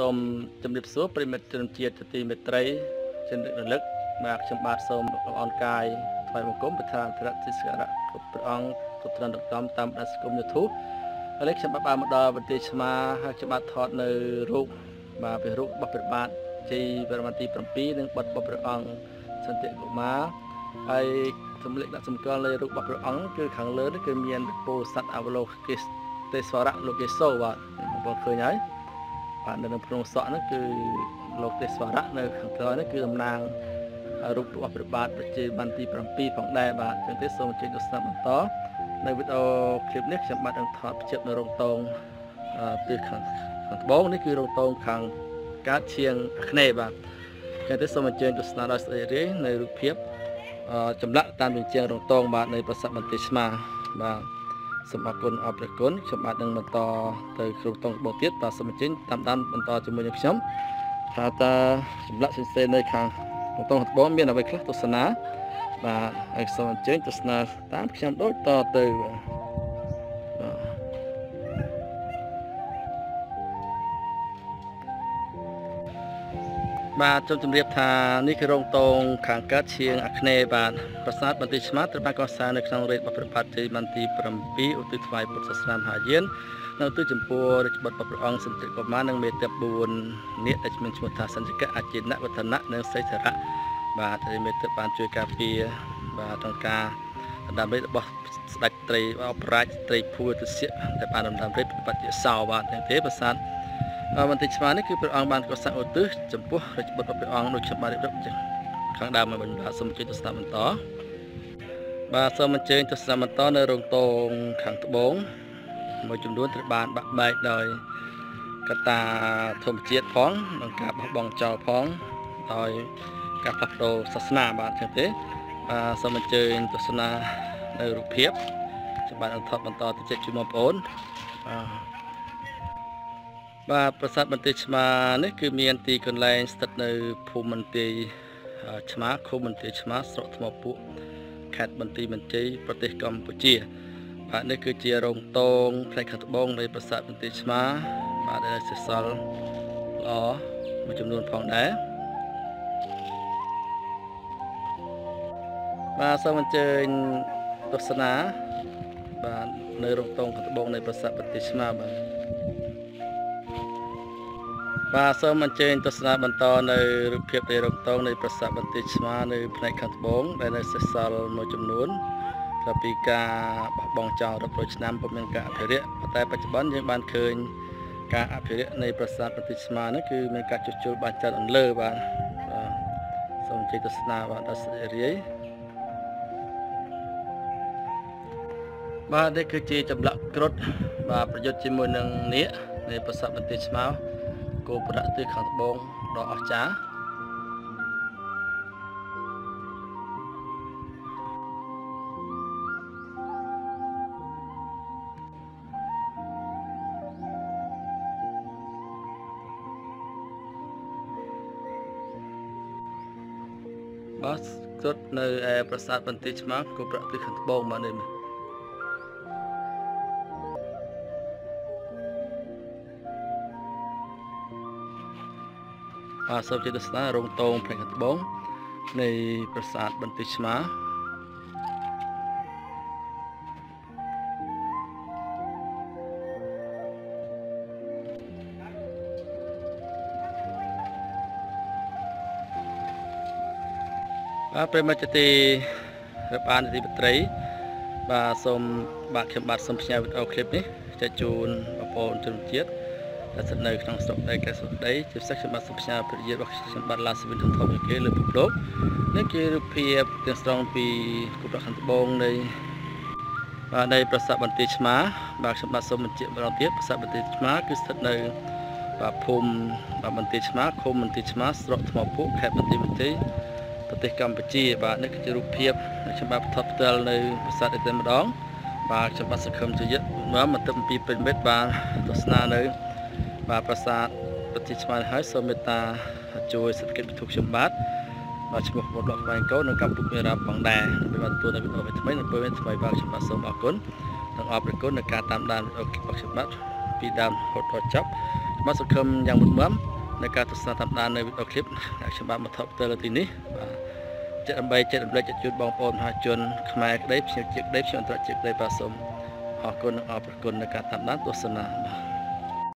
សូមជម្រាបសួរប្រិមិត្តជនជាតិជាទីមេត្រីជំរាបរលឹកបាទខ្ញុំបាទសូមអរកាយថ្វាយបង្គំប្រធានធរទិសការៈគ្រប់ព្រះអង្គគ្រប់ត្រង់តាមតាមដាសង្គម YouTube ឥឡូវខ្ញុំបាទបានមកដល់បន្ទាយឆ្មាហើយខ្ញុំបាទថតនៅរូបបាទពីរូបរបស់ព្រះបាទជ័យបរមទី7និងបុត្ររបស់ព្រះអង្គសន្តិកុមារហើយសម្លេចដាក់សម្គាល់លើរូបរបស់ព្រះអង្គគឺខាងលើនេះគឺមានពោធិសត្វអវលោកេសទេសវរៈលោកេសោបាទបងប្អូនឃើញហើយ បាទនៅក្នុងភ្នំសក់ហ្នឹងគឺលោកទេសវរៈនៅខាងក្រោយនេះគឺតំណាងរូបរបស់ព្រះបាទប្រជាបានទី7ផងដែរបាទអញ្ចឹងទេសូមអញ្ជើញទស្សនាបន្តនៅវីដេអូឃ្លីបនេះខ្ញុំបាទនឹងថតភ្ជាប់នៅរោងតងទិសខាងខាងត្បូងនេះគឺរោងតងខាងកើតឈៀងខ្នេបាទអញ្ចឹងទេសូមអញ្ជើញទស្សនាដល់ស្ដីរាយនៅរូបភាពចម្លាក់តាមជញ្ជាំងរោងតងបាទនៅប្រាសាទបន្ទាយឆ្មាបាទ សូមអរគុណអរព្រគុណខ្ញុំបាទនឹងបន្តទៅគ្រូតងបងទៀតបាទសូមអញ្ជើញតាមដានបន្តជាមួយនឹងខ្ញុំថាតើចម្លាក់ផ្សេងៗនៅខាងរោងតងត្បូងមានអ្វីខ្លះទស្សនាបាទហើយសូមអញ្ជើញទស្សនាតាមខ្ញុំដូចតទៅបាទ បាទសូមជម្រាបថានេះគឺរោងតងខាងកើតឈៀងអាគ្នេយ៍បាទប្រាសាទបន្ទាយឆ្មាត្រូវបានកសាងនៅក្នុងរាជបព្វបាទជ័យបន្ទី7ឧទ្ទិសថ្វាយពុទ្ធសាសនាមហាយាននៅទិសចំពោះរាជបុត្រព្រះអង្គសន្តិកុមារនិងមេត្តា4នេះដែលមានឈ្មោះថាសញ្ជកៈអជាណវធនៈនិងសេដ្ឋរៈបាទដែលមេត្តាបានជួយការពារបាទក្នុងការដើម្បីរបស់ស្ដេចត្រីអបរាជត្រីភួទស្សៈដែលបានដំណើររាជបត្តិសោបាទទាំងទេប្រាសាទ បន្តិចស្មាននេះគឺព្រះអង្គបានកសាងឧទ្ទិសចំពោះរាជបុត្រព្រះអង្គដូចខ្ញុំបានរៀបរាប់ចឹងខាងដើមមកវិញបាទសូមអញ្ជើញទស្សនាបន្តបាទសូមអញ្ជើញទស្សនាបន្តនៅរោងតងខាងត្បូងមួយចំនួនត្រូវបានបាក់បែកដោយកត្តាធម្មជាតិផងនិងការបោះបង់ចោលផងដោយការផ្លាស់ប្ដូរសាសនាបាទចឹងទេបាទសូមអញ្ជើញទស្សនានៅរូបភាពខ្ញុំបានអន្តរបន្តទៅជិតជួយបងប្អូនបាទ បាទប្រាសាទបន្ទាយឆ្មានេះគឺមានទីកន្លែងស្ថិតនៅភូមិបន្ទាយឆ្មាឃុំបន្ទាយឆ្មាស្រុកថ្មពួកខេត្តបន្ទាយមានជ័យប្រទេសកម្ពុជាបាទនេះគឺជារោងតងផ្នែកខាងត្បូងនៃប្រាសាទបន្ទាយឆ្មា បាទដែលសេសសល់ល្អមួយចំនួនផងដែរបាទសូមអញ្ជើញទស្សនាបាទនៅរោងតងខាងត្បូងនៃប្រាសាទបន្ទាយឆ្មាបាទ បាទសូមអញ្ជើញទស្សនាបន្តនៅរូបភាពនៃរោគតងនៃប្រាសាទបន្ទាយឆ្មានៅផ្នែកខាងត្បូងដែលនៅសេសសល់មួយចំនួនក្រៅពីការបោះបង់ចោលរាប់រយឆ្នាំពុំមានការអភិរក្សប៉ុន្តែបច្ចុប្បន្នយើងបានឃើញការអភិរក្សនៃប្រាសាទបន្ទាយឆ្មានេះគឺមានការជួសជុលបានច្រើនអន្លើបាទបាទសូមអញ្ជើញទស្សនាបាទដល់សេរីរាយបាទនេះគឺជាចម្លាក់គ្រុឌបាទប្រយុទ្ធជាមួយនឹងនាគនៃប្រាសាទបន្ទាយឆ្មា គោប្រាក់ទិសខាងត្បូងដ៏អស្ចារ្យបាទគាត់នៅឯប្រាសាទបន្ទាយឆ្មាគោប្រាក់ទិសខាងត្បូងមកនេះ សូមជម្រាបស្ដារោងតងផ្នែកត្បូងនៃប្រាសាទបន្ទាយឆ្មាបាទប្រិមត្តទីរបានទីបត្រីបាទសូមបាទខ្ញុំបាទសូមផ្ញើវីដេអូឃ្លីបនេះចែកជូនបងប្អូនជនជាតិ ដែលស្ថិតនៅក្នុងស្រុកដីកែសុខដីជាពិសេសខ្ញុំបាទសូមផ្សាយប្រយោជន៍របស់ខ្ញុំបាទឡាសវិនធំធំគេលើពិភពលោកនេះគឺរូបភាពទាំងស្រុងពីគប់រកខាងត្បូងនៃបាទនៃប្រាសាទបន្ទាយឆ្មា បាទខ្ញុំបាទសូមបញ្ជាក់ម្ដងទៀតប្រាសាទបន្ទាយឆ្មាគឺស្ថិតនៅបាទភូមិបាទបន្ទាយឆ្មាឃុំបន្ទាយឆ្មាស្រុកថ្មពួកខេត្តបន្ទាយបន្ទាយប្រទេសកម្ពុជា បាទនេះគឺជារូបភាពខ្ញុំបាទផ្ទាប់ផ្ទាល់នៅប្រាសាទនេះតែម្ដងបាទខ្ញុំបាទសង្ឃឹមជាយៈមកមកទឹកអំពីពេញមិត្តបាទទស្សនានៅ បាទប្រាសាទប្រតិឆ្មាហើយសូមមេត្តាជួយសេដ្ឋកិច្ចពិធុខ្ញុំបាទបាទឈ្មោះមុតលោកខ្មែរកូននៅកម្ពុជារ៉ាប់ផងដែរដើម្បីបានទទួលនៅវីដេអូថ្មីនៅពេលថ្មីបាទខ្ញុំបាទសូមអរគុណទាំងអរព្រគុណនៃការតាមដានវីដេអូរបស់ខ្ញុំបាទពីដើមរហូតដល់ចប់បាទសង្ឃឹមយ៉ាងមុតមមនៃការទស្សនាតាមដាននៅវីដេអូឃ្លីបខ្ញុំបាទមកថតផ្ទាល់នៅទីនេះបាទចិត្តដើម្បីចិត្តរំលែកចិត្តជូនបងប្អូនមហាជនខ្មែរក្តីភ្ញៀវជាតិក្តីភ្ញៀវអន្តរជាតិក្តីបាទសូមអរគុណនិងអរព្រគុណនៃការតាមដានទស្សនាបាទ